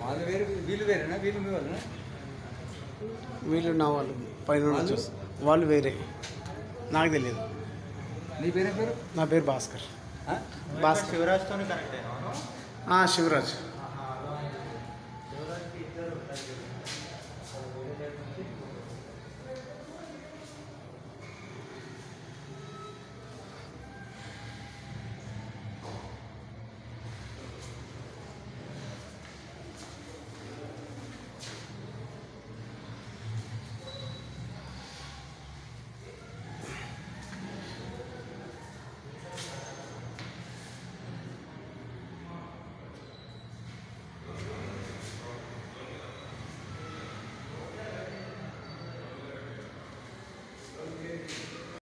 వాళ్ళు వీళ్ళు వేరేనా? మీ వీళ్ళు నా వాళ్ళు. పైన వాళ్ళు? వేరే. నాకు తెలియదు. నీ పేరే పేరు? నా పేరు భాస్కర్. భాస్కర్. శివరాజ్తో కనెక్ట్ శివరాజ్. శివరాజ్కి ఇద్దరు